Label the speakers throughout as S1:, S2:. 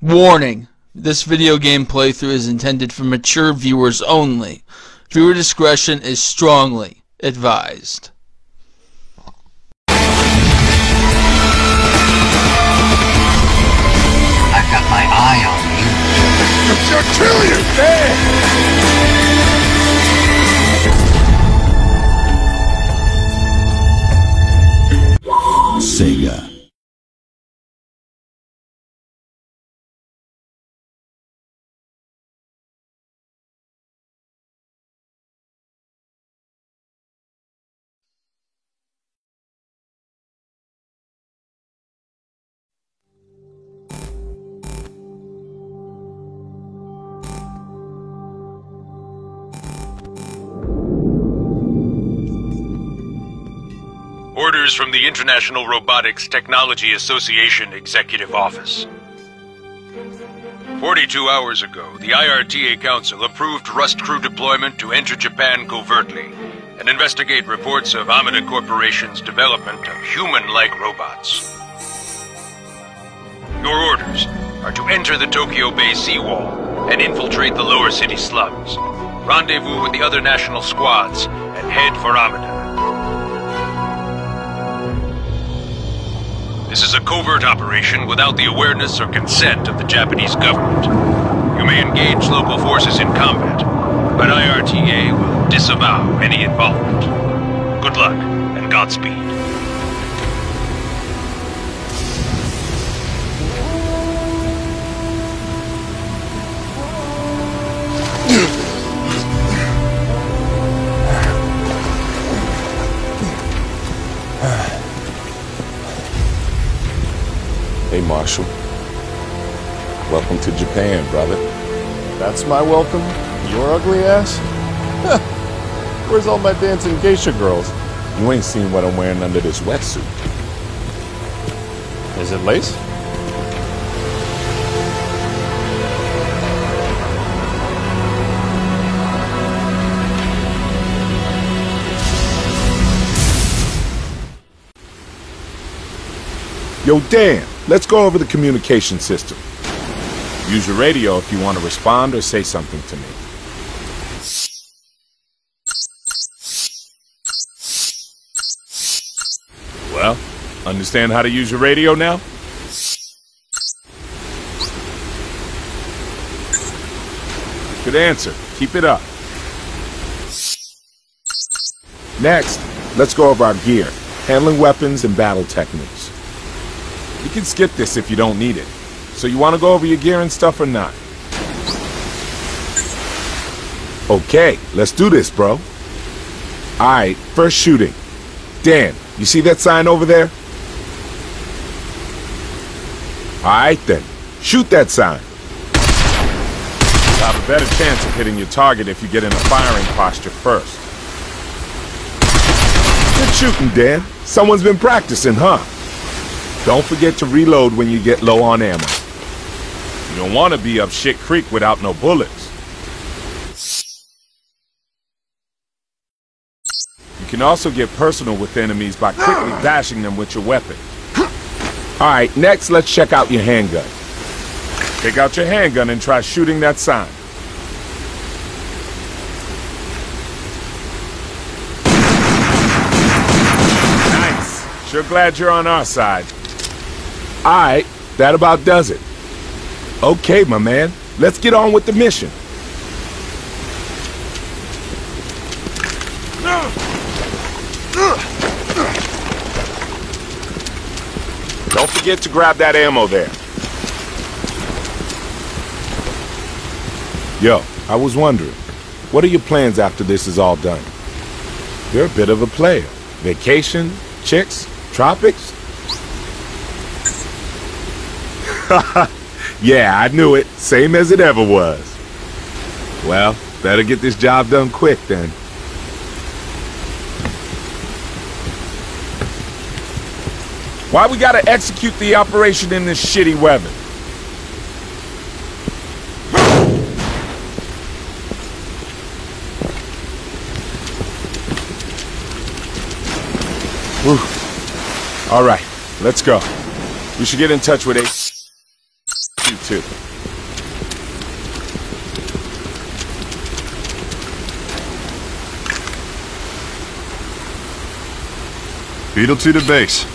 S1: Warning! This video game playthrough is intended for mature viewers only. Viewer discretion is strongly advised.
S2: I've got my eye on you.
S3: I'm gonna kill you! Hey!
S4: Sega.
S5: Orders from the International Robotics Technology Association Executive Office. 42 hours ago, the IRTA Council approved Rust Crew deployment to enter Japan covertly and investigate reports of Amada Corporation's development of human-like robots. Your orders are to enter the Tokyo Bay seawall and infiltrate the lower city slums, rendezvous with the other national squads, and head for Amada. This is a covert operation without the awareness or consent of the Japanese government. You may engage local forces in combat, but IRTA will disavow any involvement. Good luck, and Godspeed.
S3: Hey, Marshall. Welcome to Japan, brother. That's my welcome? Your ugly ass? Where's all my dancing geisha girls? You ain't seen what I'm wearing under this wetsuit. Is it lace? Yo, Dan, let's go over the communication system. Use your radio if you want to respond or say something to me. Well, understand how to use your radio now? Good answer. Keep it up. Next, let's go over our gear, handling weapons and battle techniques. You can skip this if you don't need it. So you want to go over your gear and stuff or not? Okay, let's do this, bro. Alright, first shooting. Dan, you see that sign over there? Alright then, shoot that sign. You'll have a better chance of hitting your target if you get in a firing posture first. Good shooting, Dan. Someone's been practicing, huh? Don't forget to reload when you get low on ammo. You don't want to be up shit creek without no bullets. You can also get personal with enemies by quickly bashing them with your weapon. Alright, next let's check out your handgun. Take out your handgun and try shooting that sign. Nice. Sure glad you're on our side. Alright, that about does it. Okay, my man. Let's get on with the mission. Don't forget to grab that ammo there. Yo, I was wondering, what are your plans after this is all done? You're a bit of a player. Vacation, chicks, tropics? yeah, I knew it. Same as it ever was. Well, better get this job done quick then. Why we gotta execute the operation in this shitty weather? Whew. All right, let's go. We should get in touch with A.
S6: too.
S7: Beetle 2 to base.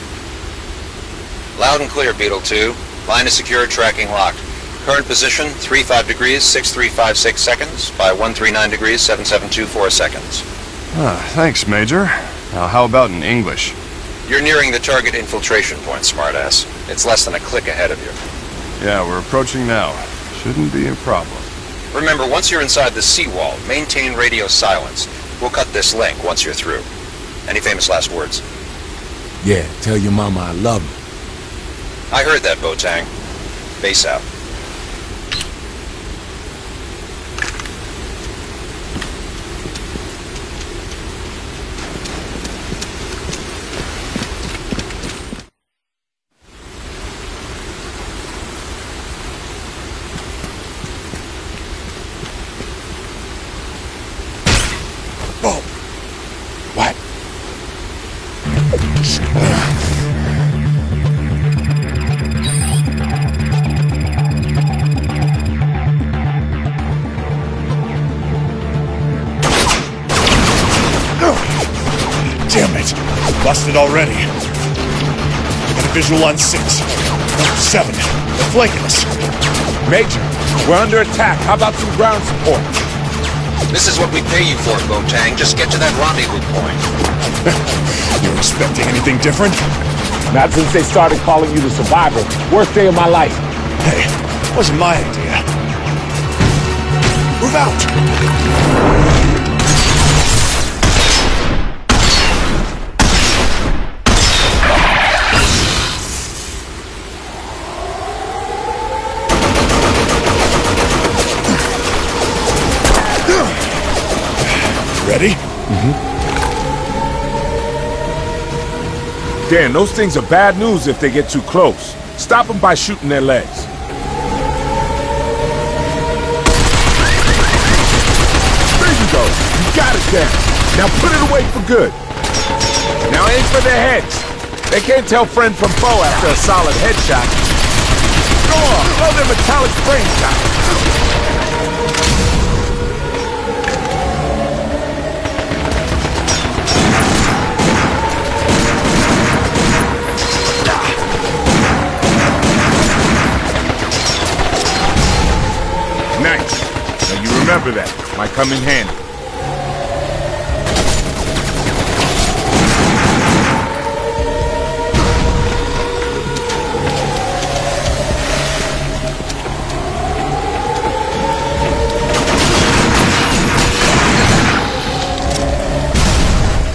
S2: Loud and clear, Beetle 2. Line is secure, tracking locked. Current position, 35 degrees, 6356 seconds, by 139 degrees, 7724 seconds.
S7: Ah, thanks, Major. Now, how about in English?
S2: You're nearing the target infiltration point, smartass. It's less than a click ahead of you.
S7: Yeah, we're approaching now. Shouldn't be a problem.
S2: Remember, once you're inside the seawall, maintain radio silence. We'll cut this link once you're through. Any famous last words?
S3: Yeah, tell your mama I love her.
S2: I heard that, Boateng. Base out.
S8: Busted already. Got a visual on six. Seven. They're flanking us.
S3: Major, we're under attack. How about some ground support?
S2: This is what we pay you for, Boateng. Just get to that rendezvous point.
S8: You're expecting anything different?
S3: Not since they started calling you the survivor. Worst day of my life.
S8: Hey, wasn't my idea. Move out! Ready?
S3: Dan, those things are bad news if they get too close. Stop them by shooting their legs. There you go. You got it, Dan. Now put it away for good. Now aim for their heads. They can't tell friend from foe after a solid headshot. Go on, their metallic brains. Remember that. Might come in handy.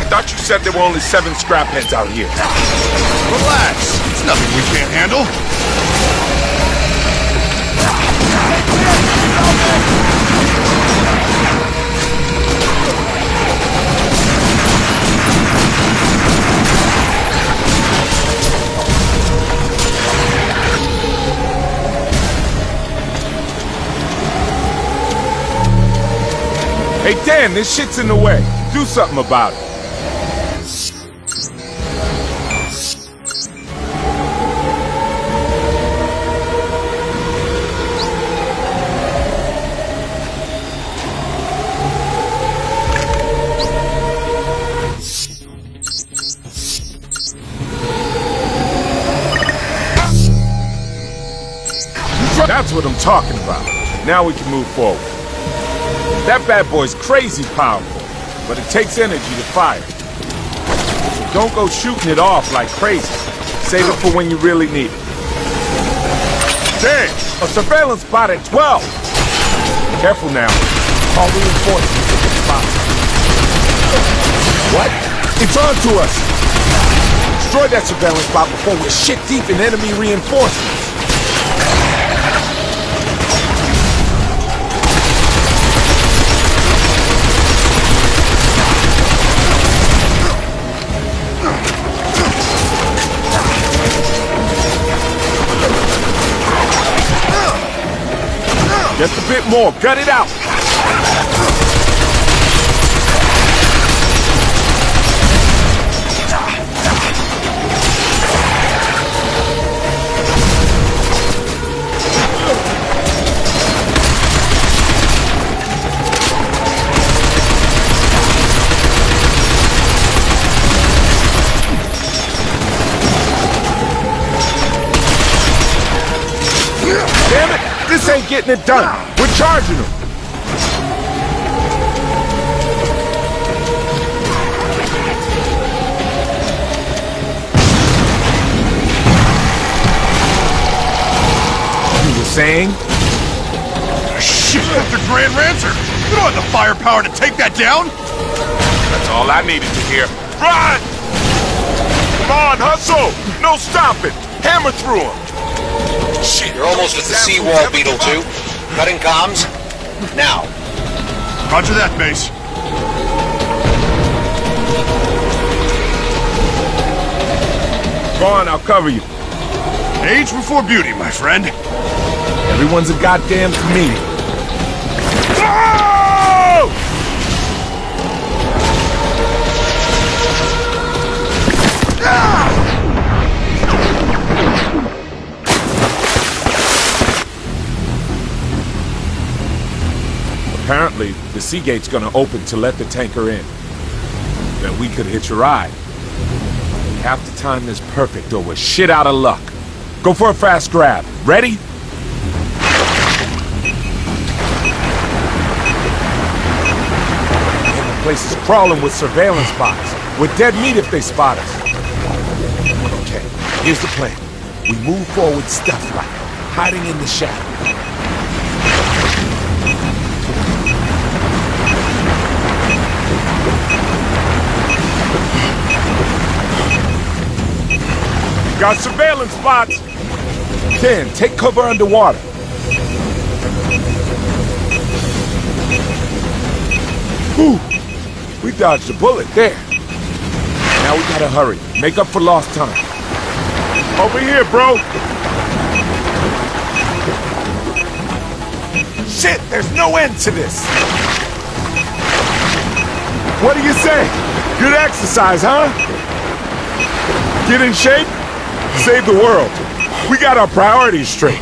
S3: Thought you said there were only seven scrap heads out here.
S8: Relax. It's nothing we can't handle.
S3: Hey Dan, this shit's in the way. Do something about it. Talking about. Now we can move forward. That bad boy's crazy powerful, but it takes energy to fire. Don't go shooting it off like crazy. Save it for when you really need it. Damn! A surveillance spot at 12! Careful now. Call reinforcements if it's. What? It's on to us! Destroy that surveillance spot before we're shit deep in enemy reinforcements. Just a bit more. Gut it out. Getting it done. We're charging them. You were saying?
S8: Shit, Mr. Grand Rancher! You don't have the firepower to take that down!
S3: That's all I needed to hear. Run! Come on, hustle! No stopping! Hammer through them! Shit!
S2: You're almost at the seawall, Beetle 2. Cutting comms. Now.
S8: Roger that, base.
S3: Go on, I'll cover you.
S8: Age before beauty, my friend.
S3: Everyone's a goddamn comedian. Apparently, the sea gate's gonna open to let the tanker in. Then we could hitch a ride. Half the time is perfect or we're shit out of luck. Go for a fast grab. Ready? Man, the place is crawling with surveillance bots. We're dead meat if they spot us. Okay, here's the plan. We move forward stealth-like, hiding in the shadows. Got surveillance spots. Dan, take cover underwater. Whew. We dodged a bullet there. Now we gotta hurry. Make up for lost time. Over here, bro. Shit, there's no end to this. What do you say? Good exercise, huh? Get in shape? Save the world. We got our priorities straight.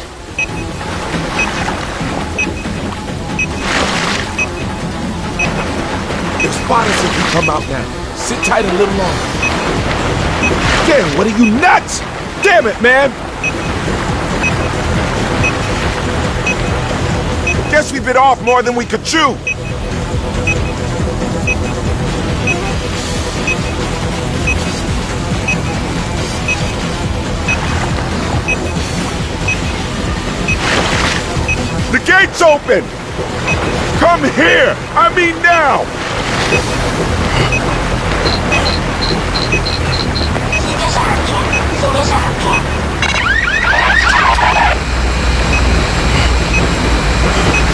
S3: They'll if come out now. Sit tight a little longer. Damn, what are you nuts? Damn it, man! Guess we bit off more than we could chew. Gate's open! Come here! I mean now!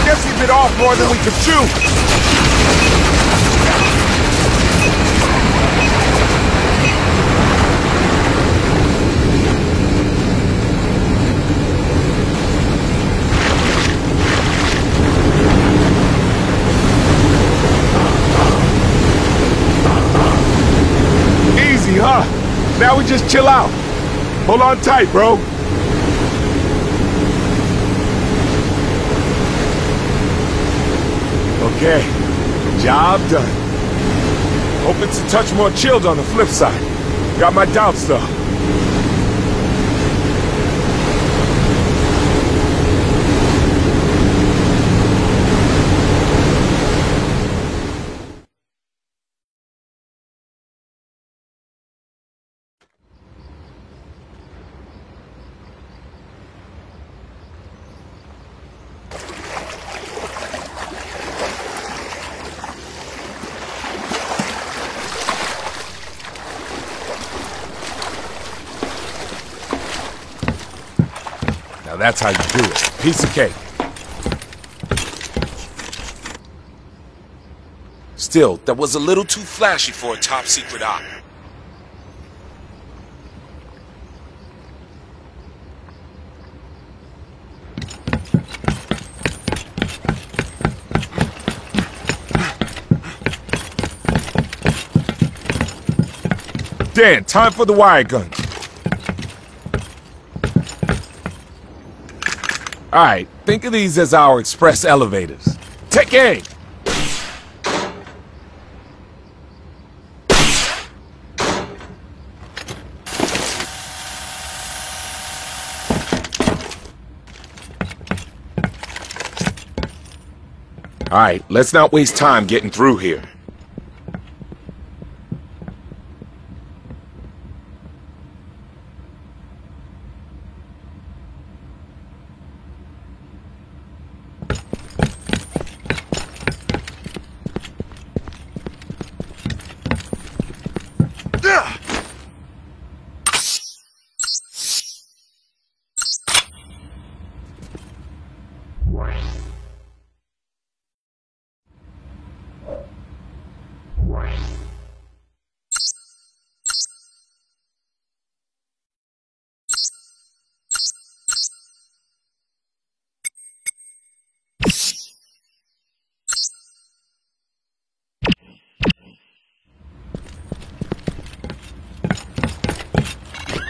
S3: Guess we bit off more than we could chew. Easy, huh? Now we just chill out. Hold on tight, bro. Okay, job done. Hope it's a touch more chilled on the flip side. Got my doubts, though. Now that's how you do it. Piece of cake. Still, that was a little too flashy for a top secret op. Dan, time for the wire guns. Alright, think of these as our express elevators. Take aim. Alright, let's not waste time getting through here.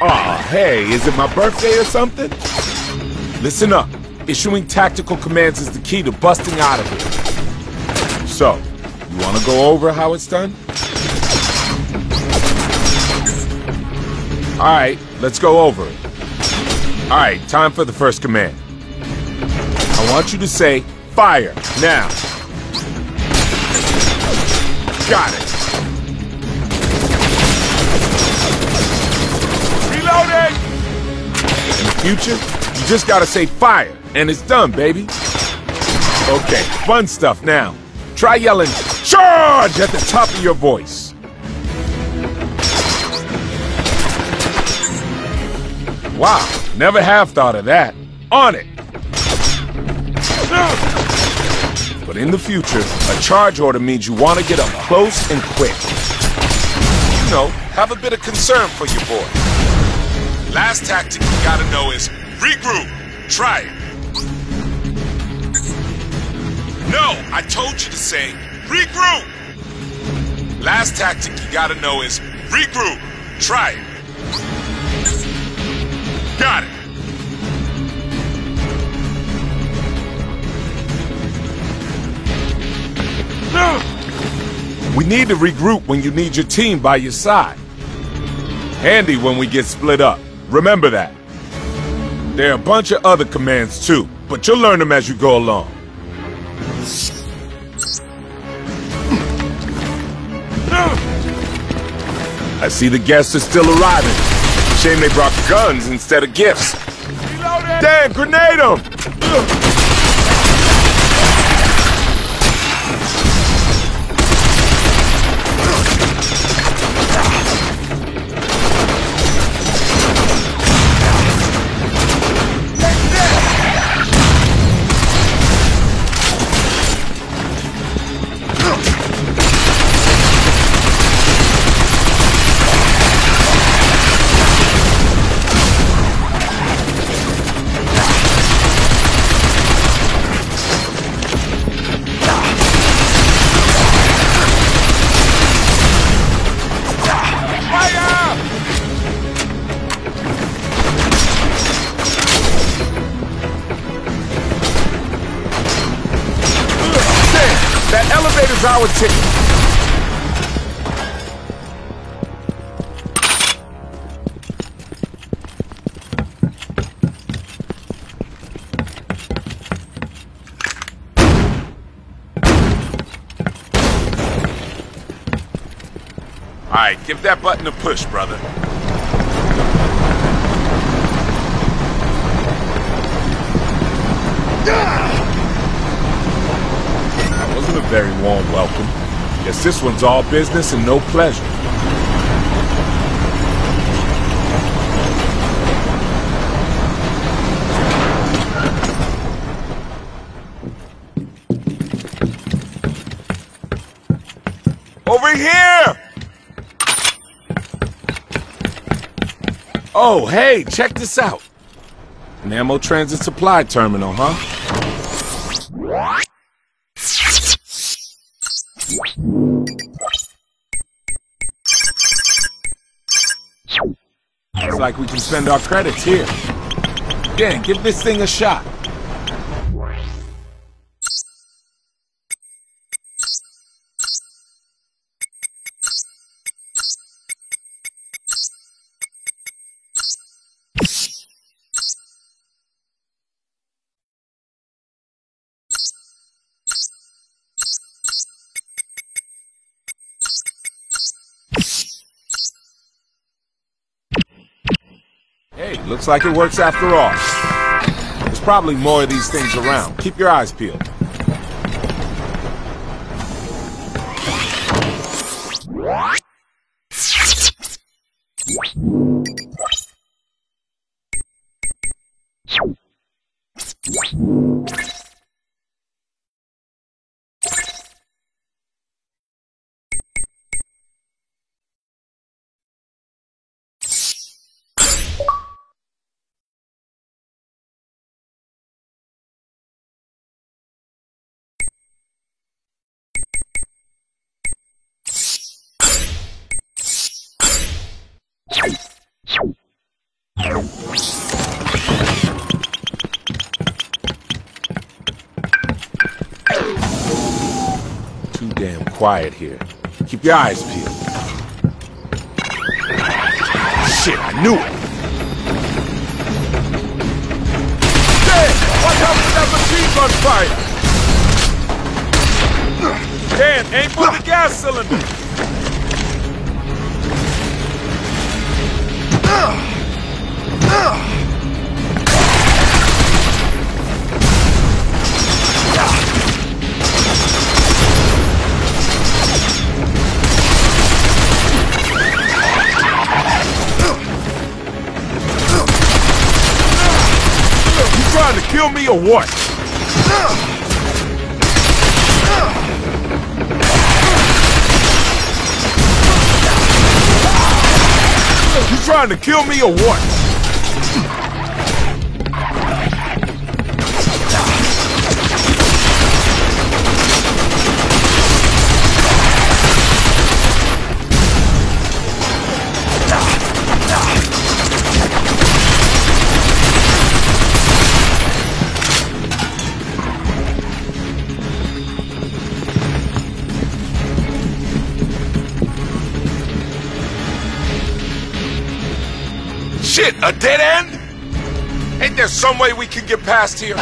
S3: Aw, hey, is it my birthday or something? Listen up. Issuing tactical commands is the key to busting out of here. So, you want to go over how it's done? Alright, let's go over it. Alright, time for the first command. I want you to say, fire, now. Got it. Future, you just gotta say fire, and it's done, baby. Okay, fun stuff now. Try yelling, charge at the top of your voice. Wow, never have thought of that. On it! But in the future, a charge order means you want to get up close and quick. You know, have a bit of concern for your boy. Last tactic you gotta know is regroup. Try it. No, I told you to say regroup. Last tactic you gotta know is regroup. Try it. Got it. We need to regroup when you need your team by your side. Handy when we get split up. Remember that. There are a bunch of other commands too, but you'll learn them as you go along. I see the guests are still arriving. Shame they brought guns instead of gifts. Damn, grenade them! Give that button a push, brother. That wasn't a very warm welcome. Guess this one's all business and no pleasure. Over here! Oh, hey, check this out. An ammo transit supply terminal, huh? Looks like we can spend our credits here. Dan, give this thing a shot. Looks like it works after all. There's probably more of these things around. Keep your eyes peeled. Quiet here. Keep your eyes peeled. Shit, I knew it! Damn! Watch out for that machine gun fire! Dan, aim for the gas cylinder! Trying to kill me or what? You trying to kill me or what? Shit, a dead end? Ain't there some way we can get past here?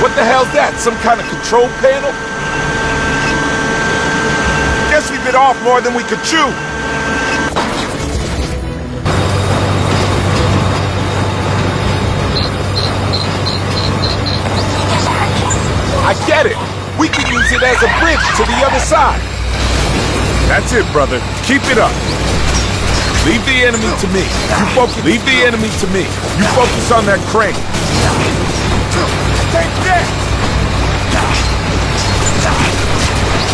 S3: What the hell's that? Some kind of control panel? Guess we bit off more than we could chew. I get it. We can use it as a bridge to the other side. That's it, brother. Keep it up. Leave the enemy to me. You focus. Leave the enemy to me. You focus on that crane. Take that.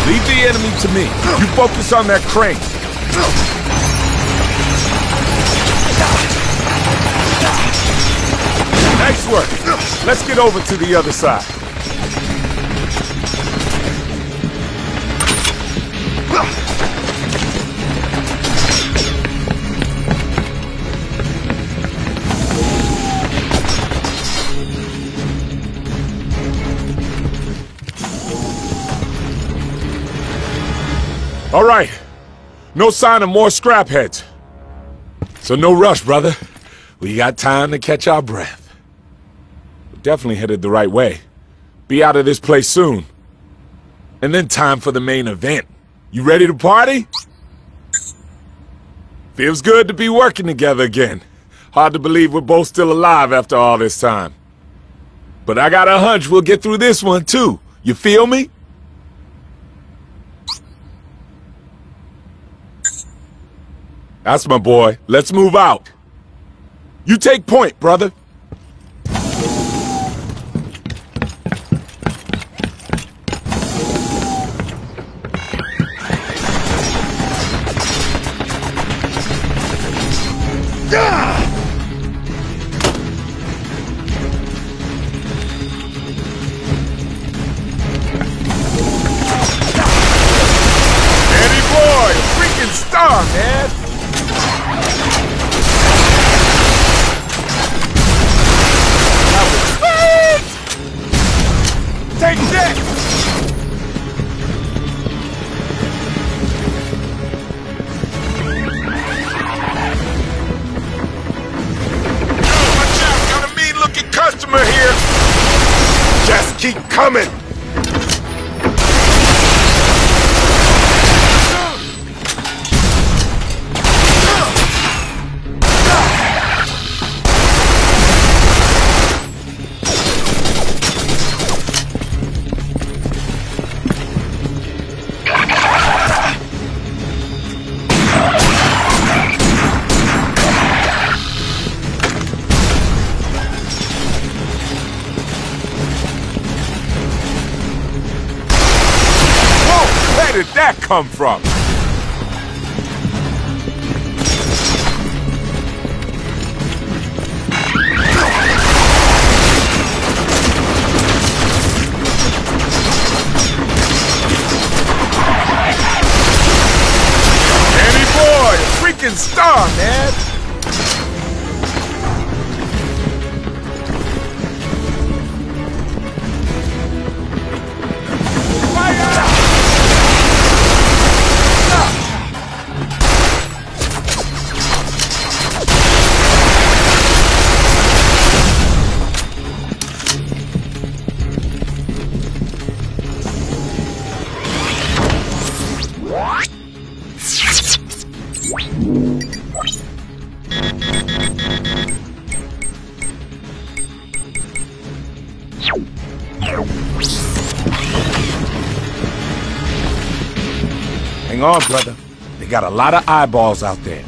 S3: Leave the enemy to me. You focus on that crane. Nice work. Let's get over to the other side. All right. No sign of more scrap heads. So no rush, brother. We got time to catch our breath. We're definitely headed the right way. Be out of this place soon. And then time for the main event. You ready to party? Feels good to be working together again. Hard to believe we're both still alive after all this time. But I got a hunch we'll get through this one too. You feel me? That's my boy. Let's move out. You take point, brother. Star, man. Brother. They got a lot of eyeballs out there.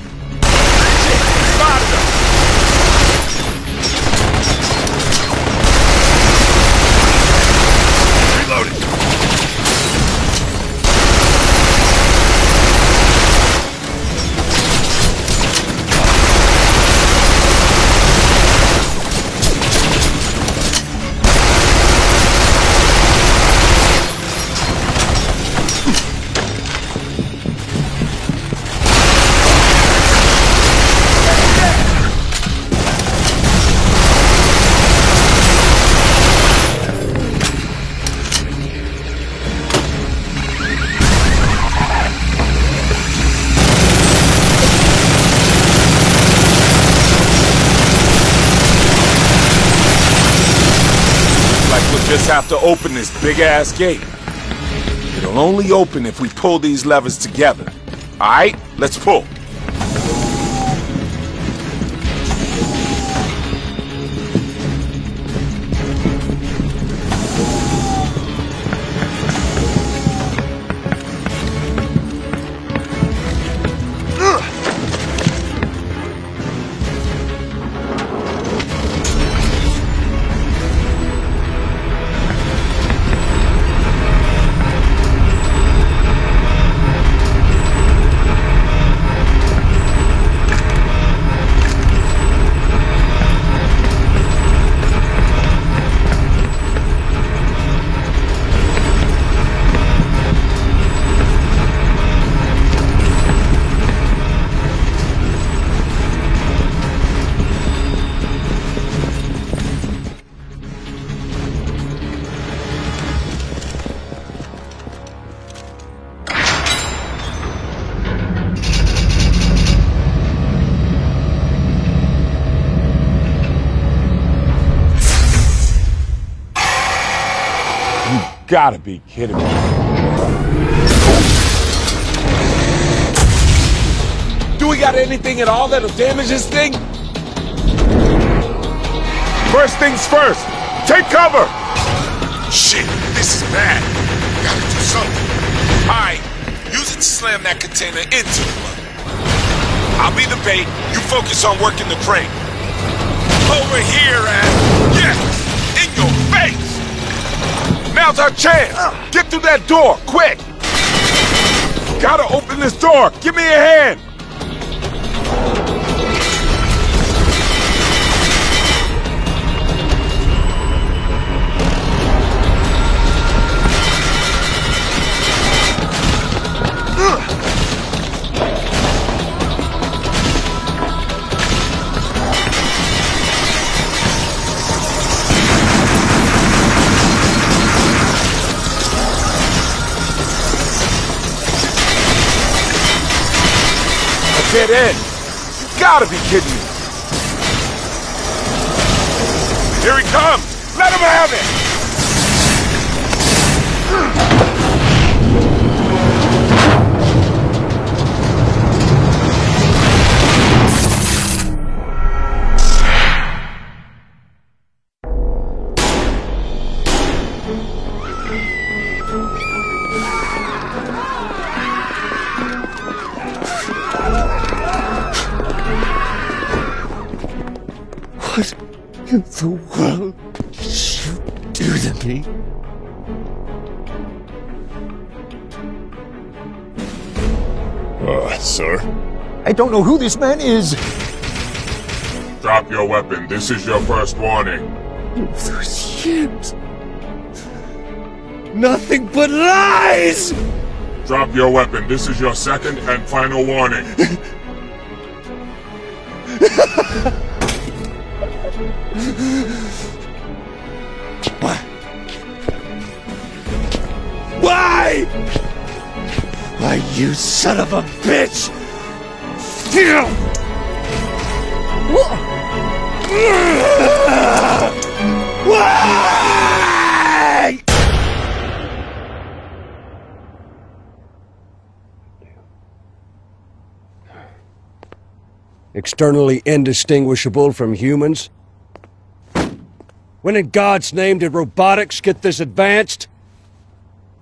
S3: Have to open this big ass gate. It'll only open if we pull these levers together. Alright, let's pull. Gotta be kidding me. Do we got anything at all that'll damage this thing? First things first, take cover!
S8: Shit, this is bad. Gotta do something.
S3: Alright, use it to slam that container into the mud. I'll be the bait, you focus on working the crane. Over here and Now's our chance! Uh. Get through that door, quick! Gotta open this door! Give me a hand! Dead end! You gotta be kidding me! Here he comes! Let him have it!
S8: Sir?
S9: I don't know who this man is.
S3: Drop your weapon. This is your first warning.
S9: Shit. Nothing but lies!
S3: Drop your weapon. This is your second and final warning.
S9: Why? Why, you son of a bitch! Why?
S10: Externally indistinguishable from humans? When in God's name did robotics get this advanced?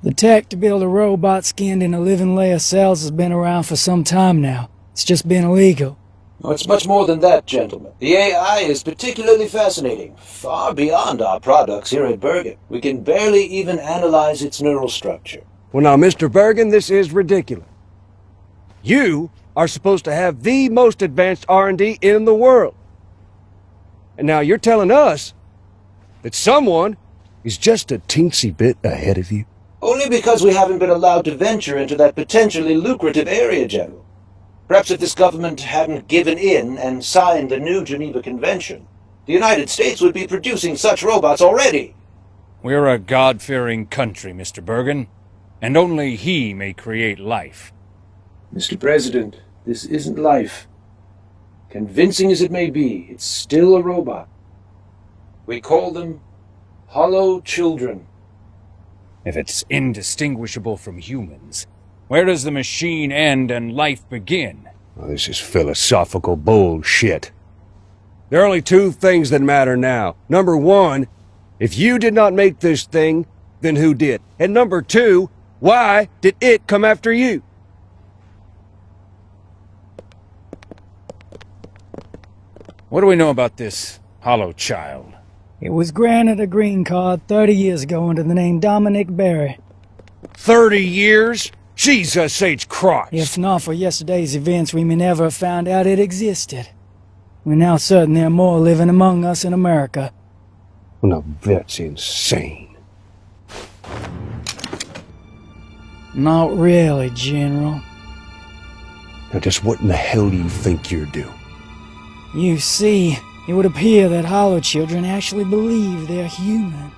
S11: The tech to build a robot skinned in a living layer of cells has been around for some time now. It's just been illegal.
S12: Oh, it's much more than that, gentlemen. The AI is particularly fascinating, far beyond our products here at Bergen. We can barely even analyze its neural structure.
S10: Well now, Mr. Bergen, this is ridiculous. You are supposed to have the most advanced R&D in the world. And now you're telling us that someone is just a teensy bit ahead of you?
S12: Only because we haven't been allowed to venture into that potentially lucrative area, General. Perhaps if this government hadn't given in and signed the new Geneva Convention, the United States would be producing such robots already.
S13: We're a God-fearing country, Mr. Bergen, and only he may create life.
S12: Mr. President, this isn't life. Convincing as it may be, it's still a robot. We call them hollow children.
S13: If it's indistinguishable from humans, where does the machine end and life begin?
S10: Well, this is philosophical bullshit. There are only two things that matter now. Number one, if you did not make this thing, then who did? And number two, why did it come after you?
S13: What do we know about this hollow child?
S11: It was granted a green card 30 years ago under the name Dominic Barry.
S10: 30 years? Jesus H. Christ!
S11: If not for yesterday's events, we may never have found out it existed. We're now certain there are more living among us in America.
S10: Well, now that's insane.
S11: Not really, General.
S10: Now just what in the hell do you think you're doing?
S11: You see, it would appear that Hollow children actually believe they're human.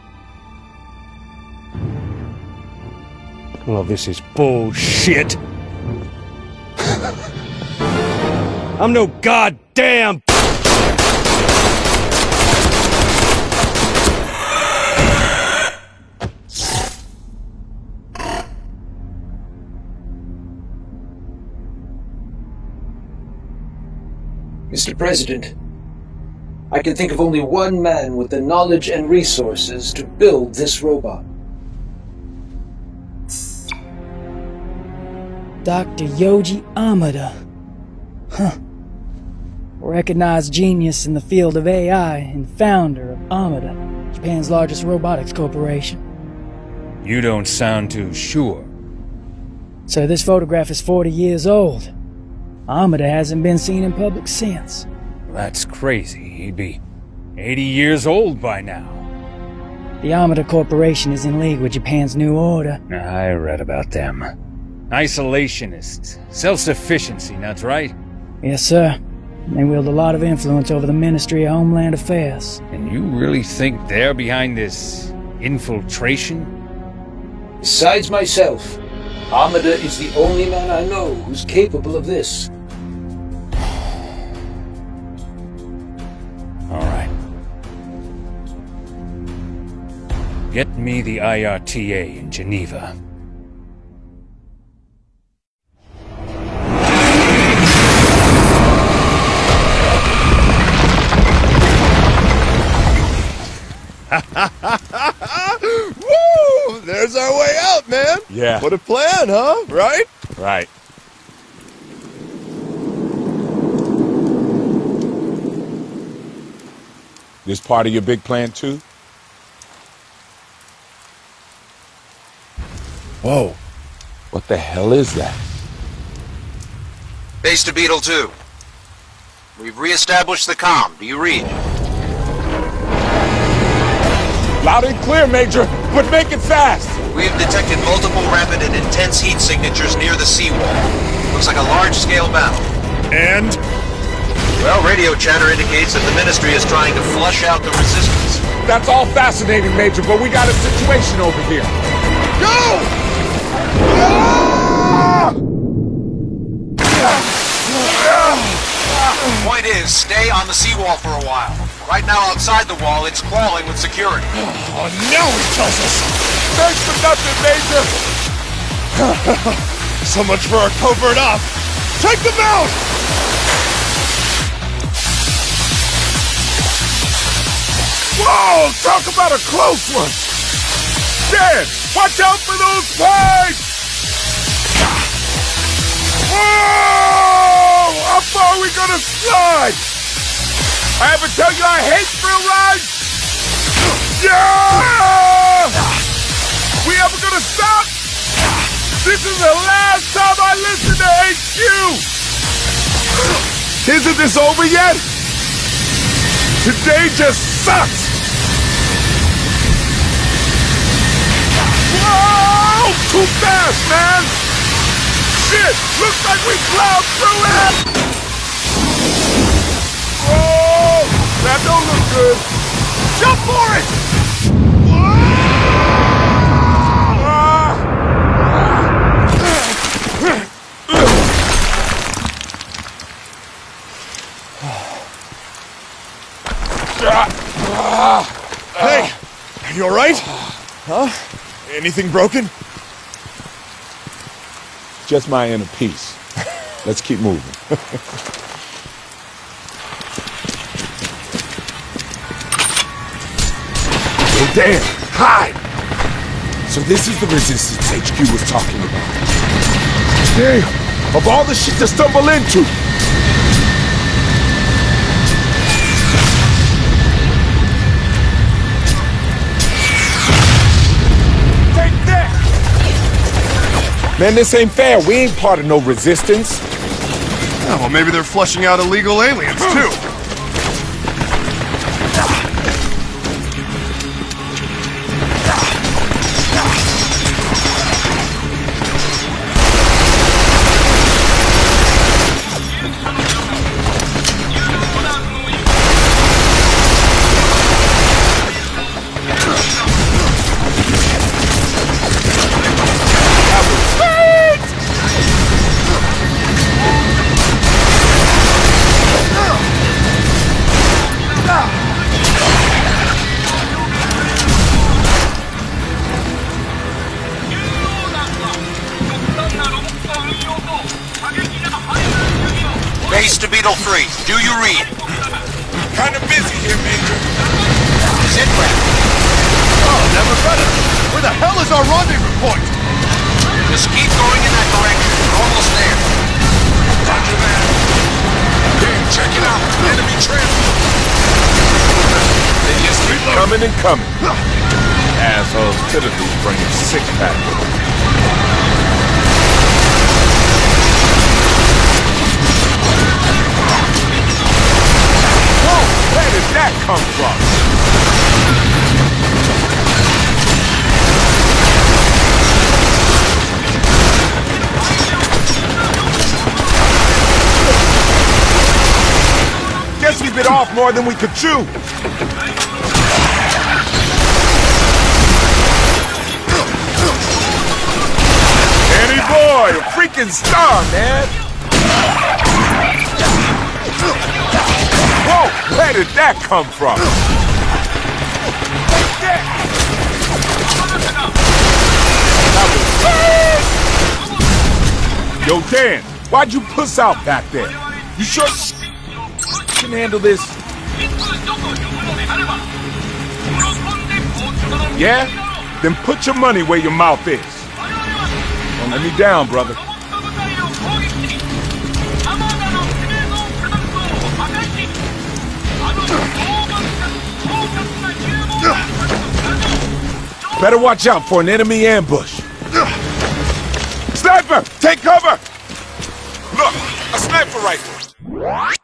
S10: Well, this is bullshit. I'm no goddamn.
S12: Mr. President, I can think of only one man with the knowledge and resources to build this robot.
S11: Dr. Yoji Amada. Huh. Recognized genius in the field of AI and founder of Amada, Japan's largest robotics corporation.
S13: You don't sound too sure.
S11: So this photograph is 40 years old. Amada hasn't been seen in public since.
S13: That's crazy. He'd be 80 years old by now.
S11: The Amada Corporation is in league with Japan's New Order.
S13: I read about them. Isolationists. Self-sufficiency, that's right?
S11: Yes, sir. They wield a lot of influence over the Ministry of Homeland Affairs.
S13: And you really think they're behind this infiltration?
S12: Besides myself, Amada is the only man I know who's capable of this.
S13: Get me the IRTA in Geneva.
S6: Woo! There's our way out, man.
S3: Yeah.
S6: What a plan, huh? Right?
S3: Right. This part of your big plan too?
S6: Whoa.
S3: What the hell is that?
S2: Base to Beetle 2. We've re-established the comm. Do you read?
S3: Loud and clear, Major, but make it fast!
S2: We have detected multiple rapid and intense heat signatures near the seawall. Looks like a large-scale battle.
S8: And?
S2: Well, radio chatter indicates that the Ministry is trying to flush out the resistance.
S3: That's all fascinating, Major, but we got a situation over here. Go!
S2: Point is, stay on the seawall for a while. Right now, outside the wall, it's crawling with security.
S8: Oh, now he tells us!
S3: Thanks for nothing, Major!
S8: so much for our covert op! Take them out!
S3: Whoa! Talk about a close one! Dan, watch out for those pipes! Whoa! Far are we gonna slide? I ever tell you I hate thrill rides? Yeah! We ever gonna stop? This is the last time I listen to HQ! Isn't this over yet? Today just sucks! Whoa! Too fast, man! Shit! Looks like we plowed through it! Whoa! That don't look good! Jump for it!
S8: Hey! Are you alright? Huh? Anything broken?
S3: Just my inner peace. Let's keep moving. damn! Hide! So this is the resistance HQ was talking about. Damn! Of all the shit to stumble into! Take that! Man, this ain't fair. We ain't part of no resistance.
S7: Yeah, well, maybe they're flushing out illegal aliens, too.
S2: Do you read?
S3: Kinda busy here, Major.
S2: Sit rep.
S7: Oh, never better. Where the hell is our rendezvous point?
S2: Just keep going in that direction. We're almost there.
S3: Roger that. Dan, check it out. Enemy transport. They just keep coming and coming. Assholes could bring a six-pack with them. Did that come from? Guess we bit off more than we could chew. Danny boy, a freaking star, man. Where did that come from? Yo, Dan, why'd you puss out back there? You sure you can handle this? Yeah? Then put your money where your mouth is. Don't let me down, brother. Better watch out for an enemy ambush. Sniper! Take cover! Look, a sniper rifle.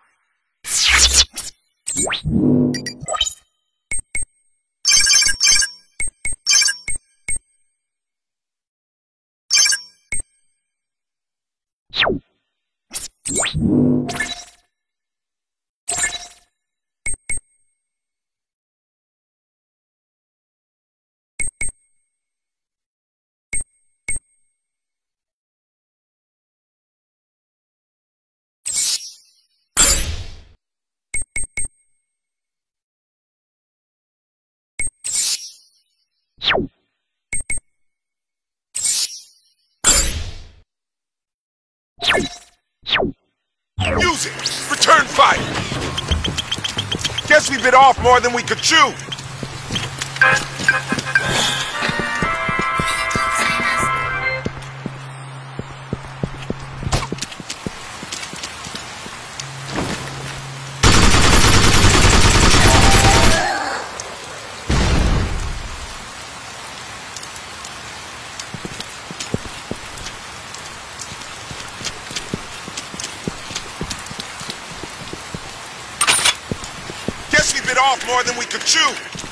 S3: Fire! Guess we bit off more than we could chew! Off more than we could chew!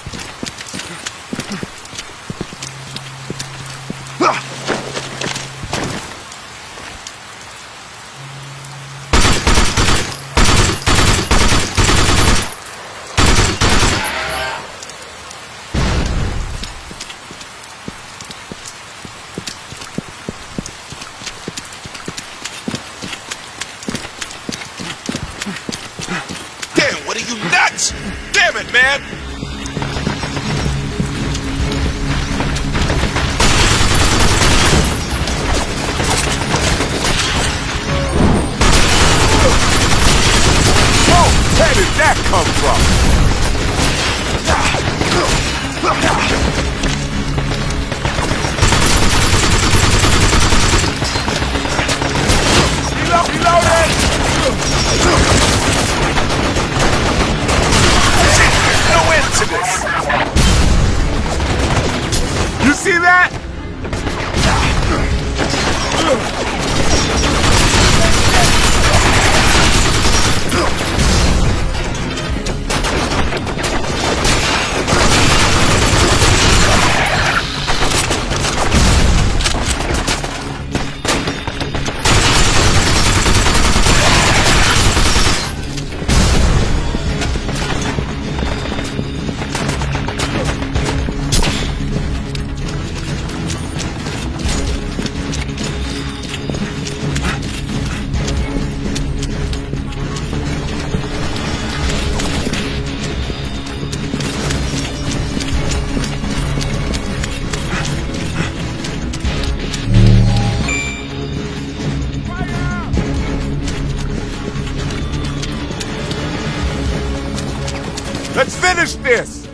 S3: Finish this!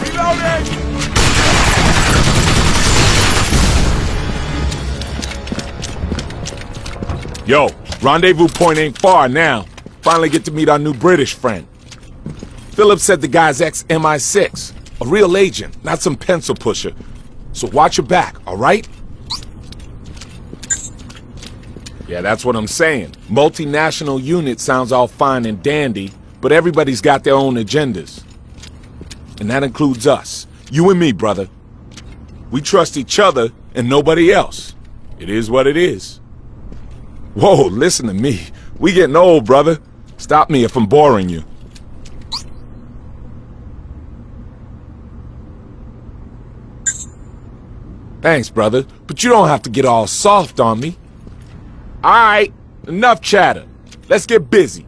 S3: Reloading! Yo, rendezvous point ain't far now. Finally get to meet our new British friend. Philip said the guy's ex-MI6. A real agent, not some pencil pusher. So watch your back, all right? Yeah, that's what I'm saying. Multinational unit sounds all fine and dandy, but everybody's got their own agendas. And that includes us. You and me, brother. We trust each other and nobody else. It is what it is. Whoa, listen to me. We getting old, brother. Stop me if I'm boring you. Thanks, brother, but you don't have to get all soft on me. All right, enough chatter. Let's get busy.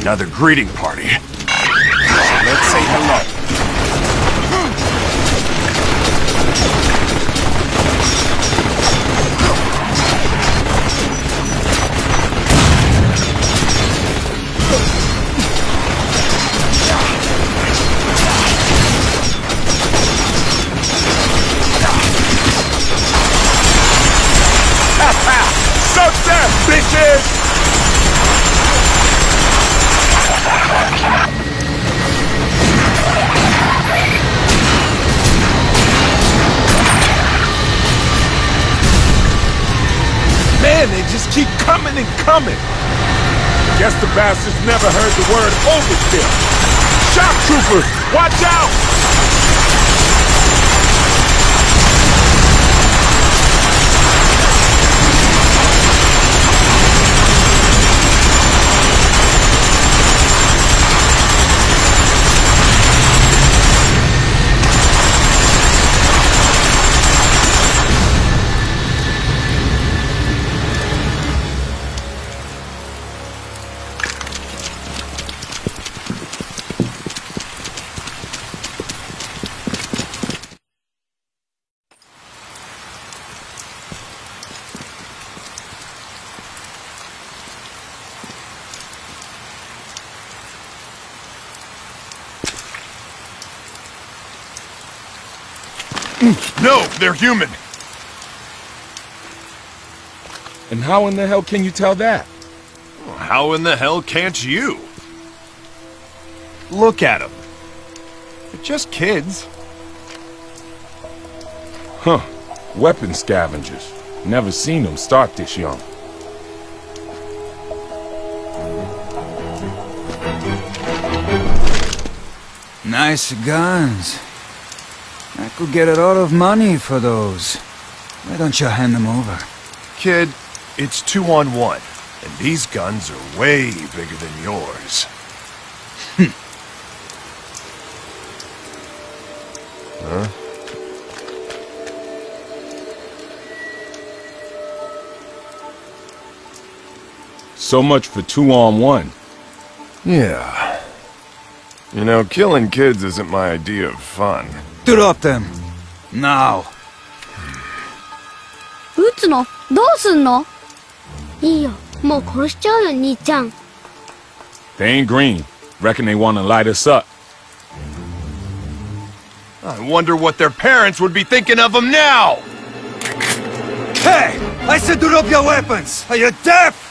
S7: Another greeting party. Let's say hello.
S3: Keep coming and coming. Guess the bastards never heard the word overkill. Shock troopers, watch out!
S7: No, they're human.
S3: And how in the hell can you tell that?
S7: How in the hell can't you? Look at them. They're just kids.
S3: Huh. Weapon scavengers. Never seen them start this young.
S14: Nice guns. I could get a lot of money for those. Why don't you hand them over?
S7: Kid, it's two on one, and these guns are way bigger than yours. huh?
S3: So much for two on one.
S7: Yeah. You know, killing kids isn't my idea of fun
S14: Drop them. Now.
S15: 撃つのどうすんのいいよもう殺しちゃうよ兄ちゃん
S3: They ain't green. Reckon they want to light us up.
S7: I wonder what their parents would be thinking of them now!
S14: Hey! I said drop your weapons! Are you deaf?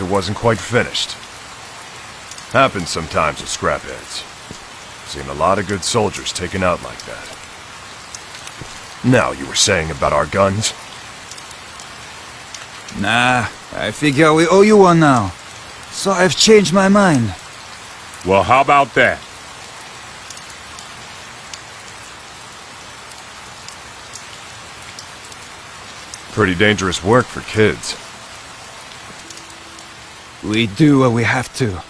S7: It wasn't quite finished. Happens sometimes with scrapheads. Seen a lot of good soldiers taken out like that. Now, you were saying about our guns?
S14: Nah, I figure we owe you one now. So I've changed my mind.
S3: Well, how about that?
S7: Pretty dangerous work for kids.
S14: We do what we have to.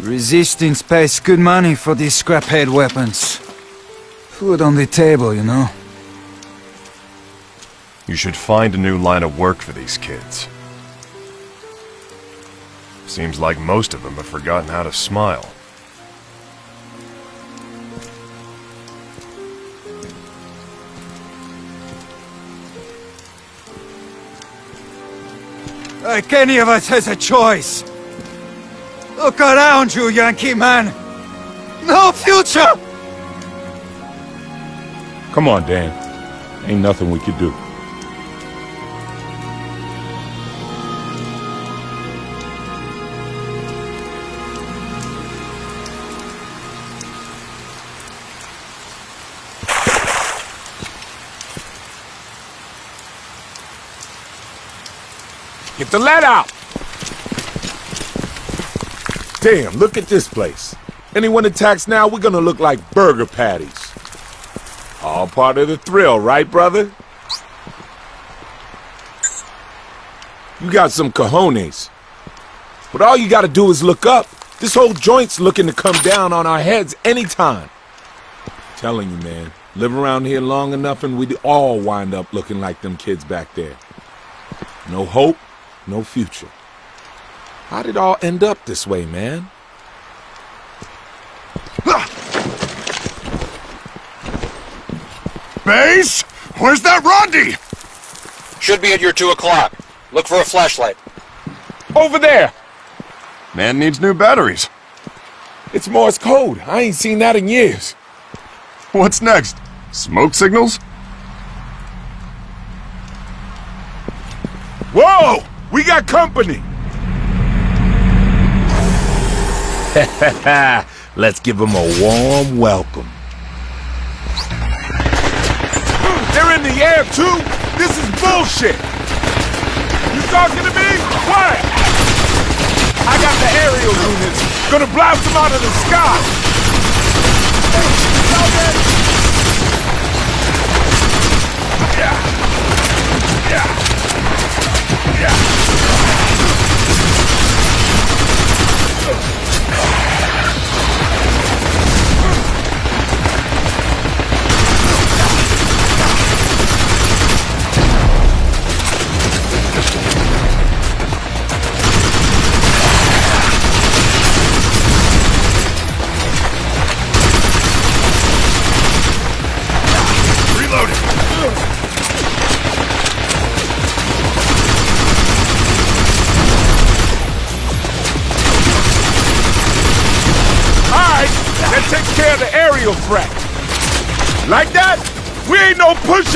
S14: Resistance pays good money for these scraphead weapons. Food on the table, you know.
S7: You should find a new line of work for these kids. Seems like most of them have forgotten how to smile.
S14: Like any of us has a choice. Look around you, Yankee man. No future!
S3: Come on, Dan. Ain't nothing we could do. The lead out! Damn, look at this place. Anyone attacks now, we're gonna look like burger patties. All part of the thrill, right, brother? You got some cojones. But all you gotta do is look up. This whole joint's looking to come down on our heads anytime. Telling you, man, live around here long enough and we'd all wind up looking like them kids back there. No hope, no future. How'd it all end up this way, man?
S7: Base? Where's that Rondi?
S2: Should be at your 2 o'clock. Look for a flashlight.
S3: Over there!
S7: Man needs new batteries.
S3: It's Morse code. I ain't seen that in years.
S7: What's next? Smoke signals?
S3: Whoa! We got company! Let's give them a warm welcome. They're in the air, too? This is bullshit! You talking to me? What? I got the aerial units. Gonna blast them out of the sky! Alright,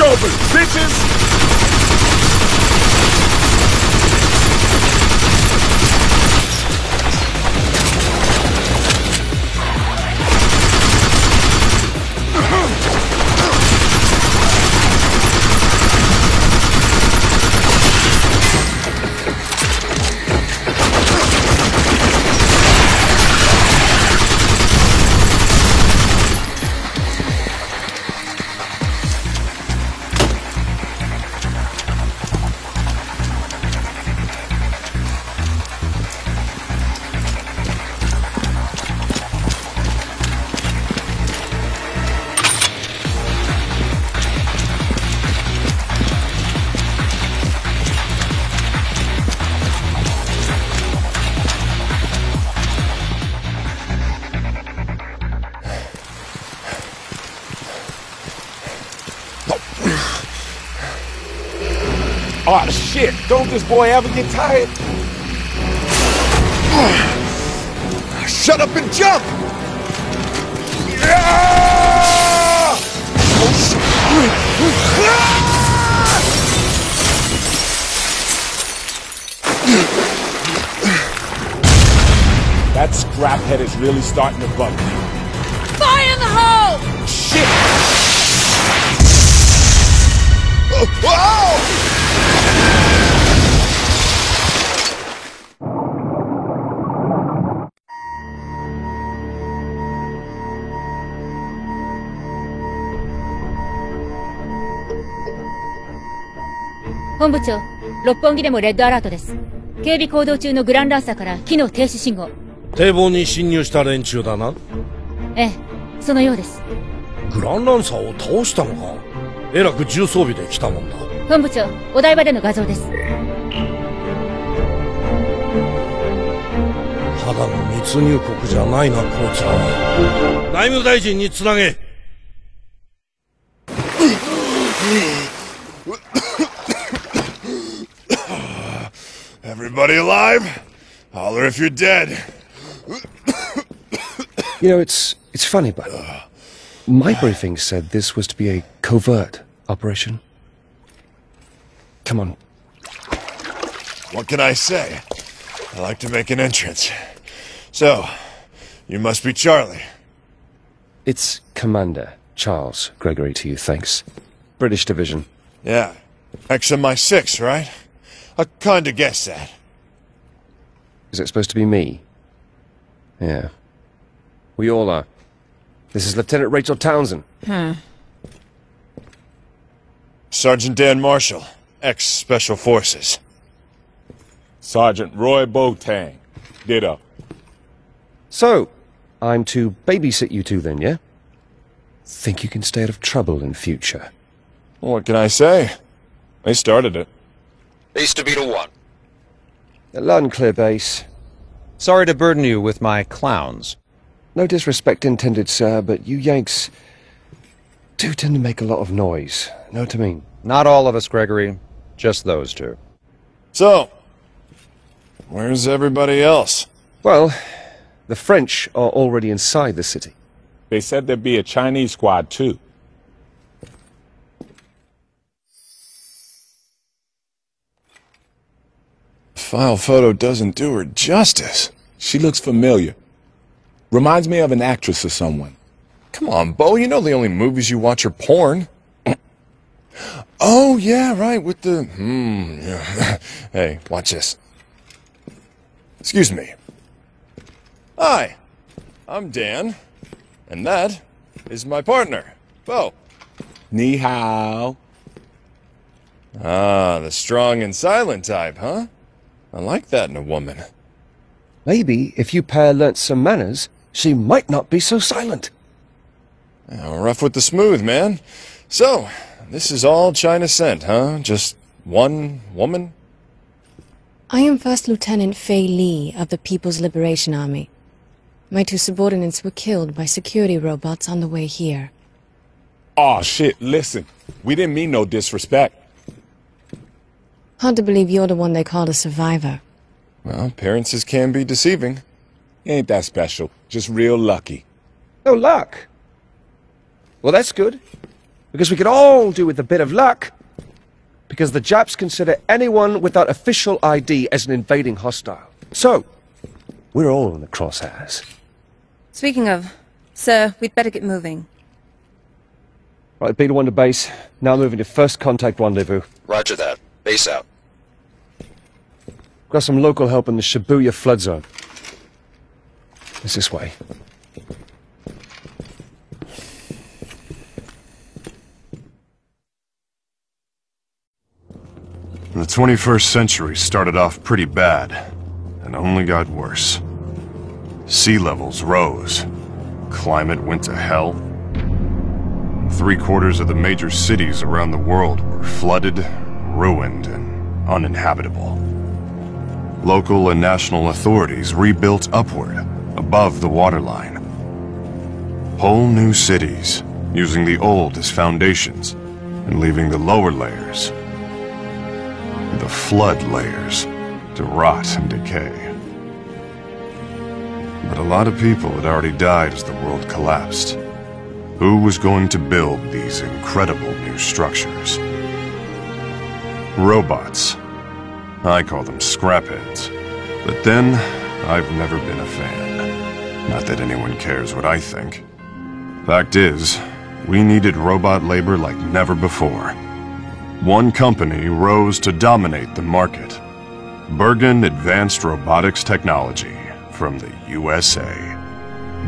S3: pushovers, bitches! Boy ever get tired?
S8: Shut up and jump!
S3: That scrap head is really starting to bug me.
S16: Fire in the hole!
S3: Shit!「
S16: 本部長六本木でもレッドアラートです。警備行動中のグランランサーから機能停止信号。
S9: 堤防に侵入した連中だな。
S16: ええそのようです。
S9: グランランサーを倒したのか？えらく重装備で来たもんだ。
S16: 本部長お台場での画像です。
S9: ただの密入国じゃないなこいつらは内務大臣につなげ
S7: Everybody alive? Holler if you're dead.
S10: You know, it's it's funny, but my briefing said this was to be a covert operation. Come on.
S7: What can I say? I like to make an entrance. So, you must be Charlie.
S10: It's Commander Charles Gregory to you, thanks. British Division.
S7: Yeah. XMI6, right? I kinda guessed that.
S10: Is it supposed to be me? Yeah. We all are. This is Lieutenant Rachel Townsend.
S16: Hmm.
S7: Sergeant Dan Marshall, ex-Special Forces.
S3: Sergeant Roy Boateng. Ditto.
S10: So, I'm to babysit you two then, yeah? Think you can stay out of trouble in future?
S7: What can I say? They started it.
S2: East to be Beetle 1.
S10: Loud and clear, base.
S17: Sorry to burden you with my clowns.
S10: No disrespect intended, sir, but you Yanks do tend to make a lot of noise. Know what I mean?
S17: Not all of us, Gregory. Just those two.
S7: So, where's everybody else?
S10: Well, the French are already inside the city.
S3: They said there'd be a Chinese squad, too.
S6: File photo doesn't do her justice.
S3: She looks familiar. Reminds me of an actress or someone.
S6: Come on, Bo, you know the only movies you watch are porn. oh, yeah, right, with the... Hmm, yeah. hey, watch this. Excuse me. Hi, I'm Dan, and that is my partner, Bo.
S3: Ni hao.
S6: Ah, the strong and silent type, huh? I like that in a woman.
S10: Maybe if you pair learnt some manners, she might not be so silent.
S6: Yeah, rough with the smooth, man. So, this is all China sent, huh? Just one woman?
S18: I am First Lieutenant Fei Li of the People's Liberation Army. My two subordinates were killed by security robots on the way here.
S3: Aw, oh, shit, listen. We didn't mean no disrespect.
S18: Hard to believe you're the one they called a survivor.
S6: Well, appearances can be deceiving.
S3: Ain't that special. Just real lucky.
S10: No luck? Well, that's good. Because we could all do with a bit of luck. Because the Japs consider anyone without official ID as an invading hostile. So, we're all in the crosshairs.
S19: Speaking of, sir, we'd better get moving.
S10: Right, Beta 1 to base. Now moving to first contact rendezvous.
S2: Roger that. Base out.
S10: Got some local help in the Shibuya flood zone. It's this way.
S7: The 21st century started off pretty bad, and only got worse. Sea levels rose. Climate went to hell. Three quarters of the major cities around the world were flooded, ruined, and uninhabitable. Local and national authorities rebuilt upward, above the waterline. Whole new cities, using the old as foundations, and leaving the lower layers, the flood layers, to rot and decay. But a lot of people had already died as the world collapsed. Who was going to build these incredible new structures? Robots. I call them scrapheads. But then, I've never been a fan. Not that anyone cares what I think. Fact is, we needed robot labor like never before. One company rose to dominate the market. Bergen Advanced Robotics Technology from the USA.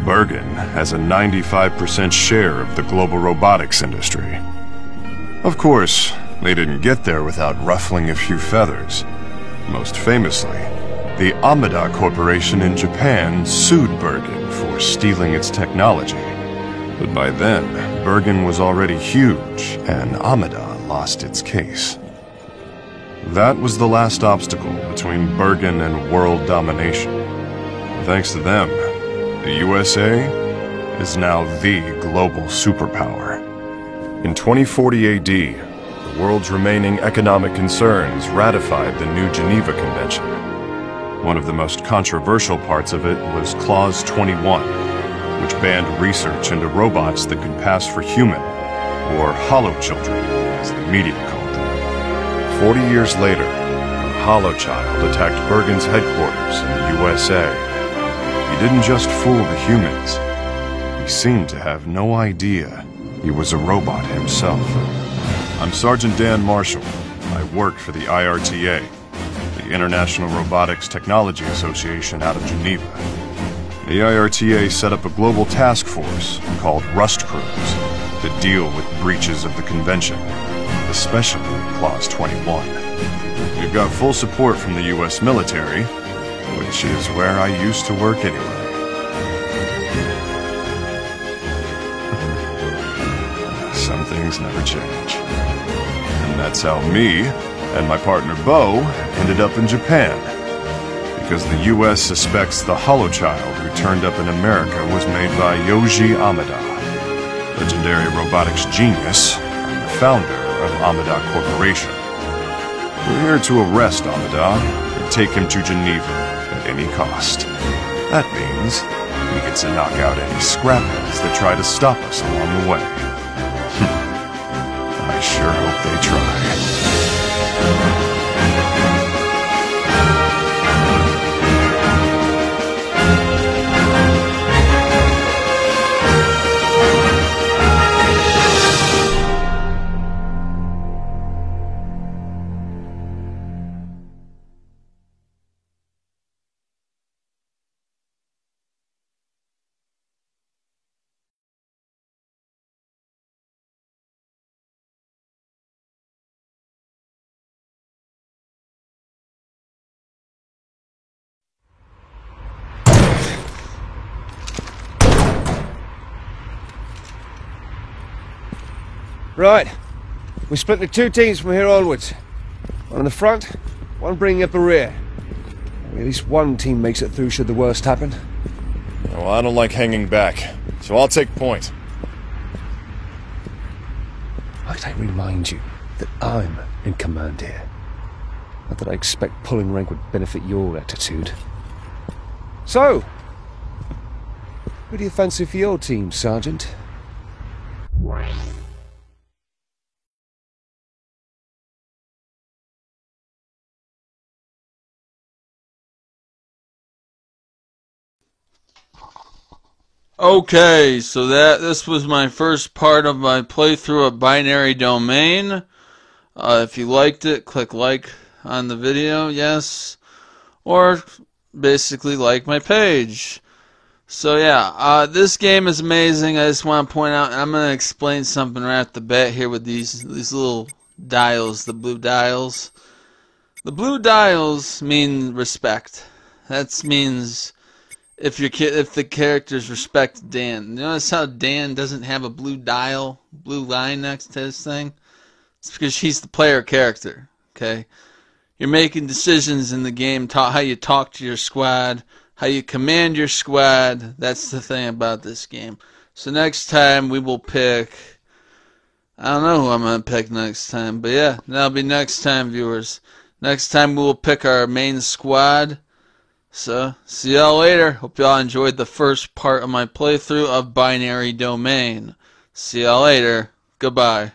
S7: Bergen has a 95% share of the global robotics industry. Of course, they didn't get there without ruffling a few feathers. Most famously, the Amada Corporation in Japan sued Bergen for stealing its technology. But by then, Bergen was already huge, and Amada lost its case. That was the last obstacle between Bergen and world domination. Thanks to them, the USA is now the global superpower. In 2040 AD, the world's remaining economic concerns ratified the New Geneva Convention. One of the most controversial parts of it was Clause 21, which banned research into robots that could pass for human, or hollow children, as the media called them. Forty years later, a hollow child attacked Bergen's headquarters in the USA he didn't just fool the humans. He seemed to have no idea he was a robot himself. I'm Sergeant Dan Marshall. I work for the IRTA, the International Robotics Technology Association out of Geneva. The IRTA set up a global task force called Rust Crews to deal with breaches of the convention, especially Clause 21. We've got full support from the U.S. military, which is where I used to work anyway. Some things never change. That's how me and my partner Bo ended up in Japan. Because the US suspects the Hollow Child who turned up in America was made by Yoji Amada. legendary robotics genius, and the founder of Amada Corporation. We're here to arrest Amada and take him to Geneva at any cost. That means we get to knock out any scrapheads that try to stop us along the way. I sure hope they try.
S10: Right. We split into two teams from here onwards. One in the front, one bringing up the rear. At least one team makes it through should the worst happen.
S6: Well, I don't like hanging back, so I'll take point.
S10: Might I remind you that I'm in command here? Not that I expect pulling rank would benefit your attitude. So, who do you fancy for your team, Sergeant?
S1: Okay, so that this was my first part of my playthrough of Binary Domain. Uh, if you liked it, click like on the video, yes, or basically like my page. So yeah, uh, this game is amazing. I just want to point out, I'm going to explain something right at the bat here with these these little dials, the blue dials. The blue dials mean respect. That means if your if the characters respect Dan. You notice how Dan doesn't have a blue dial, blue line next to his thing? It's because he's the player character. Okay, you're making decisions in the game, how you talk to your squad, how you command your squad. That's the thing about this game. So next time we will pick. I don't know who I'm gonna pick next time, but yeah, that'll be next time, viewers. Next time we will pick our main squad. So, see y'all later. Hope y'all enjoyed the first part of my playthrough of Binary Domain. See y'all later. Goodbye.